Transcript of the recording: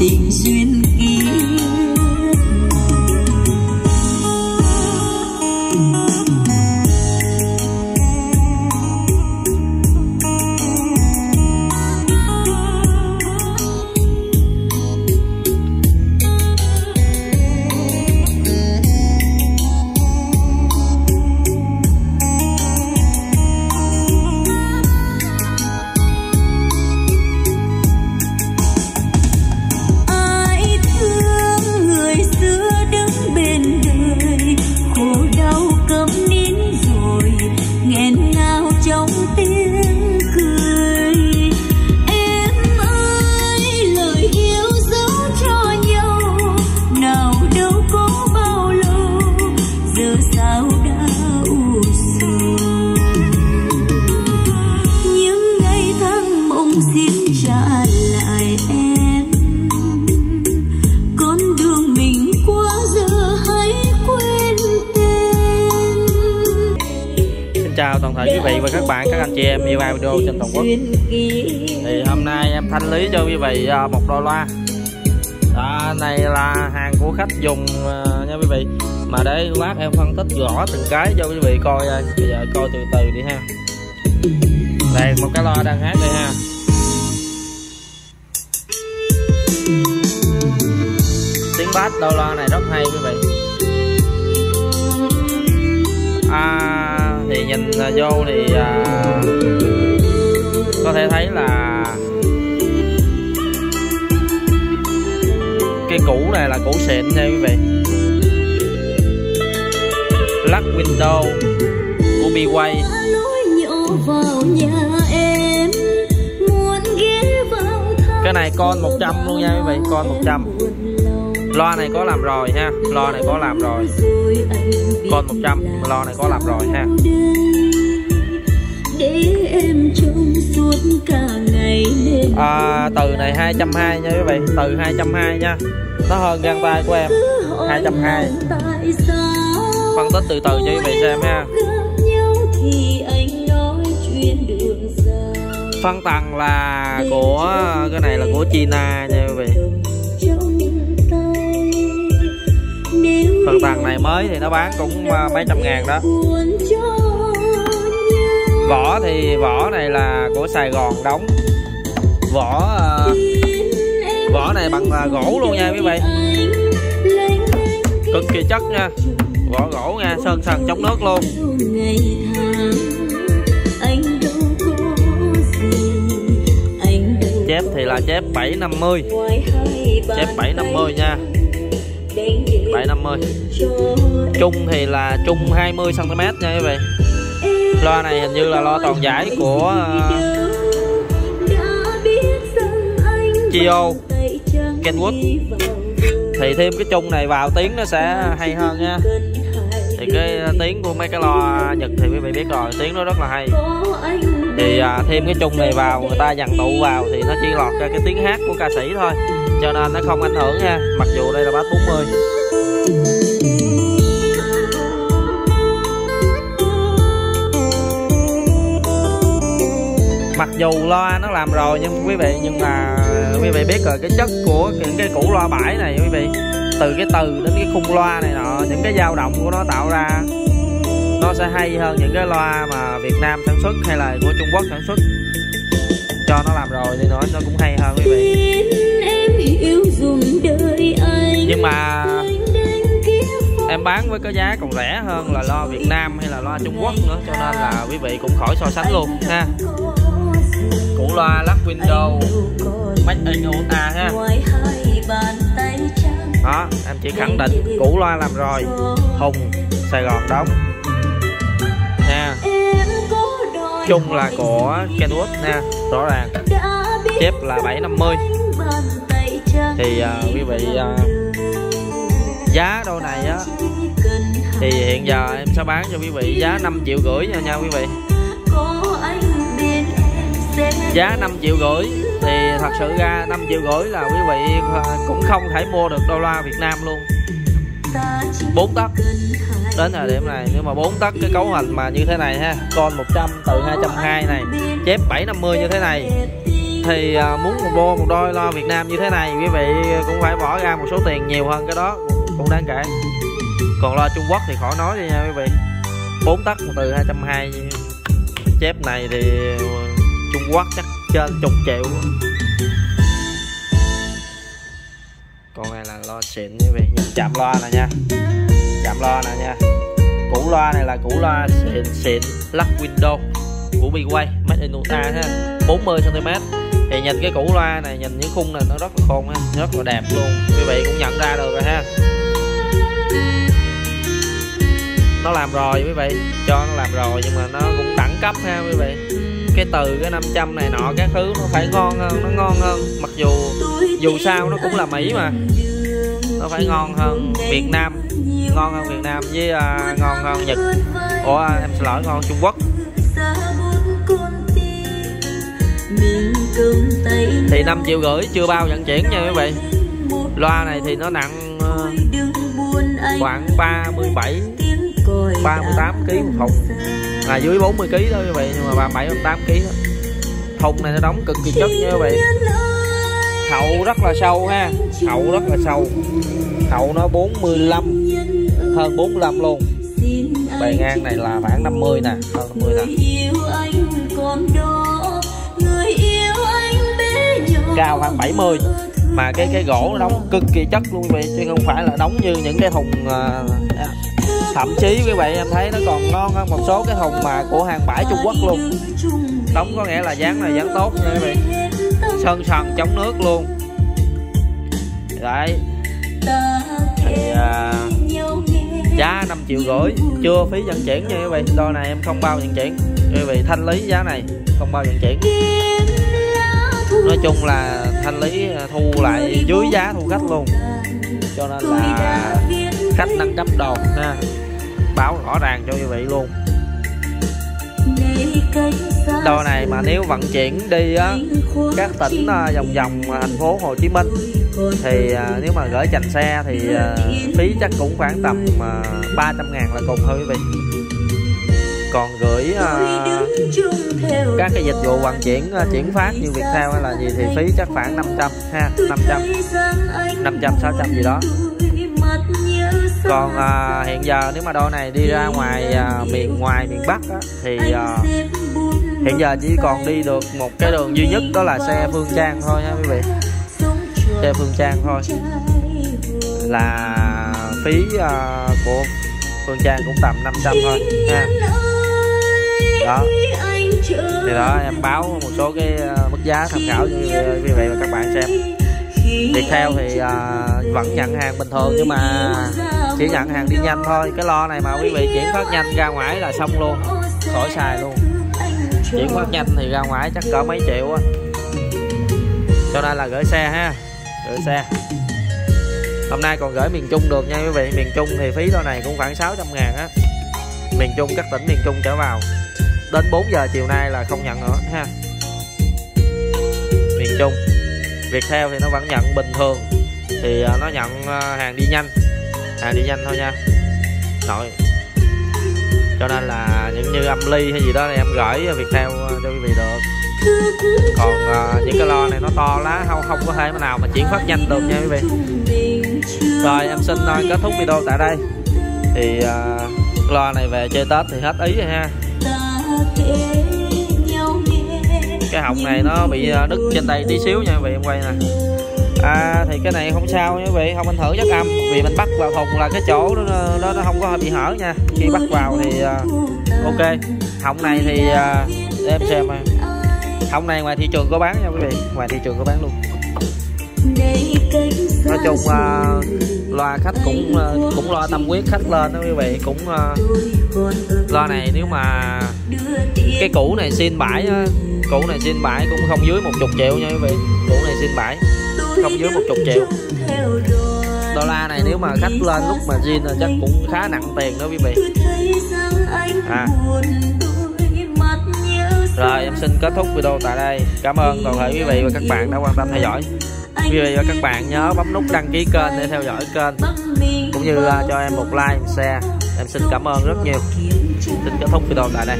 tình duyên anh chị em yêu ai video trên toàn quốc. Thì hôm nay em thanh lý cho quý vị à, một đôi loa Đó, này là hàng của khách dùng à, nha quý vị. Mà để lát em phân tích rõ từng cái cho quý vị coi. À, bây giờ coi từ từ đi ha. Đây, một cái loa đang hát đây ha. Tiếng bass đôi loa này rất hay quý vị. À, thì nhìn à, vô thì à, có thể thấy là cái cũ này là cũ xịn nha quý vị. Lắc window của bi quay cái này con 100 luôn nha quý vị con 100 loa này có làm rồi ha. Loa này có làm rồi. Con 100 loa này có làm rồi ha. À, từ này 220 nha quý vị. Từ 220 nha. Nó hơn găng tay của em. 220 tại sao phân tích từ từ cho quý vị xem ha. Phân tầng là của cái này là của China nha quý vị nếu tầng này mới thì nó bán cũng à, mấy trăm ngàn đó. Vỏ thì vỏ này là của Sài Gòn đóng. Vỏ à, vỏ này bằng à, gỗ luôn nha quý vị. Cực kỳ chất nha. Vỏ gỗ nha, sơn sần chống nước luôn. Chép thì là chép 750 chép 750 nha. 750 cho chung thì là chung 20 cm nha quý vị. Loa này hình như là loa toàn giải của ờ, Chio Kenwood. thì thêm cái chung này vào tiếng nó sẽ hay hơn nha. Thì cái ờ, tiếng của mấy cái loa Nhật thì quý vị biết rồi, tiếng nó rất là hay thì à, thêm cái chung này vào người ta dàn tụ vào thì nó chỉ lọt ra cái tiếng hát của ca sĩ thôi. Cho nên nó không ảnh hưởng nha. Mặc dù đây là bass 40 mặc dù loa nó làm rồi nhưng quý vị nhưng mà quý vị biết rồi cái chất của những cái củ loa bãi này quý vị từ cái từ đến cái khung loa này nọ những cái dao động của nó tạo ra nó sẽ hay hơn những cái loa mà Việt Nam sản xuất hay là của Trung Quốc sản xuất. Cho nó làm rồi thì nói nó cũng hay hơn quý vị. Nhưng mà em bán với cái giá còn rẻ hơn là loa Việt Nam hay là loa Trung Quốc nữa, cho nên là quý vị cũng khỏi so sánh luôn, ha. Cũ củ loa lắp window make in USA ha. Đó, em chỉ khẳng định củ loa làm rồi, Hùng, Sài Gòn đóng. Chung là của Kenwood nha. Rõ ràng. Chép là 750 thì uh, quý vị uh, giá đôi này á thì hiện giờ em sẽ bán cho quý vị giá 5 triệu rưỡi nha nha quý vị. Giá 5 triệu rưỡi thì thật sự ra 5 triệu rưỡi là quý vị à, cũng không thể mua được đô la Việt Nam luôn ta 4 tấc. Đến thời điểm này nhưng mà 4 tấc cái cấu hình mà như thế này ha, con 100 từ 220 này, chép 750 như thế này, thì à, muốn một bô, một đôi lo Việt Nam như thế này, quý vị cũng phải bỏ ra một số tiền nhiều hơn cái đó cũng đáng kể. Còn lo Trung Quốc thì khỏi nói đi nha quý vị. 4 tấc từ 220 chép này thì Trung Quốc chắc trên chục triệu. Con này là lo xịn quý vị nhìn chạm loa nè nha. Chạm loa nè nha. Củ loa này là củ loa xịn xịn lắp window. Của quay, made in USA ha. 40 cm. Thì nhìn cái củ loa này, nhìn những khung này nó rất là khôn ha, rất là đẹp luôn. Quý vị cũng nhận ra được rồi ha. Nó làm rồi quý vị, cho nó làm rồi nhưng mà nó cũng đẳng cấp ha quý vị. Cái từ cái 500 này nọ các thứ nó phải ngon hơn, nó ngon hơn. Mặc dù dù sao nó cũng là Mỹ mà. Nó phải ngon hơn Việt Nam. Ngon hơn Việt Nam với uh, ngon hơn Nhật. Ủa à, em xin lỗi ngon Trung Quốc. Thì 5 triệu rưỡi chưa bao vận chuyển nha quý vị. Loa này thì nó nặng uh, khoảng 37 38 kg một thùng. Là dưới 40 kg thôi quý vị nhưng mà 37 38 kg đó. Thùng này nó đóng cực kỳ chất nha quý vị hậu rất là sâu ha. Hậu rất là sâu. Hậu nó 45 hơn 45 luôn. Bề ngang này là khoảng 50 nè hơn 50 nè. Cao khoảng 70 mà cái cái gỗ nó đóng cực kỳ chất luôn vậy chứ không phải là đóng như những cái thùng uh, thậm chí quý vị em thấy nó còn ngon hơn một số cái thùng mà của hàng bãi Trung Quốc luôn. Đóng có nghĩa là dáng này dáng tốt nha quý vị sơn sần chống nước luôn. Đấy. Thì à, giá 5 triệu rưỡi. Chưa phí vận chuyển nha quý vị. Đo này em không bao vận chuyển. Quý vị thanh lý giá này không bao vận chuyển. Nói chung là thanh lý à, thu lại dưới giá thu khách luôn. Cho nên là khách nâng cấp đồ ha. Báo rõ ràng cho quý vị luôn đo này mà nếu vận chuyển đi á các tỉnh à, vòng vòng à, thành phố Hồ Chí Minh thì à, nếu mà gửi chành xe thì phí chắc cũng khoảng tầm 300 ngàn là cùng thôi quý vị. Còn gửi uh, các cái dịch vụ vận chuyển uh, chuyển phát như Viettel hay là gì thì phí chắc khoảng 500 ha 500 500 600 gì đó còn à, hiện giờ nếu mà đôi này đi ra ngoài à, miền ngoài miền Bắc á, thì à, hiện giờ chỉ còn đi được một cái đường duy nhất đó là xe Phương Trang thôi nha quý vị. Xe Phương Trang thôi. Là phí à, của Phương Trang cũng tầm 500 thôi nha đó. Thì đó em báo một số cái à, mức giá tham khảo cho quý vị và các bạn xem. Tiếp theo thì uh, vẫn nhận hàng bình thường nhưng mà chỉ nhận hàng đi nhanh thôi. Cái lo này mà quý vị chuyển phát nhanh ra ngoài là xong luôn. Khỏi xài luôn. Chuyển phát nhanh thì ra ngoài chắc cỡ mấy triệu á. Cho nên là gửi xe ha. Gửi xe. Hôm nay còn gửi miền Trung được nha quý vị. Miền Trung thì phí đôi này cũng khoảng 600 ngàn á. Miền Trung, các tỉnh miền Trung trở vào. Đến 4 giờ chiều nay là không nhận nữa ha. Miền Trung. Việt theo thì nó vẫn nhận bình thường. Thì à, nó nhận à, hàng đi nhanh à, đi nhanh thôi nha. Nội cho nên là những như âm ly hay gì đó thì em gửi Viettel ờ, cho quý vị được. Còn uh, những cái lo này nó to lá không không có thể nào mà chuyển phát nhanh được nha quý vị. Rồi em xin uh, kết thúc video tại đây. Thì uh, lo này về chơi tết thì hết ý rồi ha. Cái họng này nó bị đứt trên tay tí xíu nha quý vị em quay nè à thì cái này không sao nha quý vị không anh thử chất âm. Vì mình bắt vào thùng là cái chỗ đó nó, nó không có bị hở nha. Khi bắt vào thì uh, ok. Họng này thì uh, để em xem à. họng này ngoài thị trường có bán nha quý vị ngoài thị trường có bán luôn. Nói chung uh, loa khách cũng uh, cũng lo tâm quyết khách lên đó quý vị cũng uh, loa này nếu mà cái cũ này xin bãi uh, cũ này xin bãi cũng không dưới một chục triệu nha quý vị cũ này xin bãi không dưới một chục triệu. Đô la này nếu mà khách lên lúc mà jean là chắc cũng khá nặng tiền đó quý vị. À. Rồi, em xin kết thúc video tại đây. Cảm ơn toàn thể quý vị và các bạn đã quan tâm theo dõi. Quý vị và các bạn nhớ bấm nút đăng ký kênh để theo dõi kênh, cũng như cho em một like một share. Em xin cảm ơn rất nhiều. Xin kết thúc video tại đây.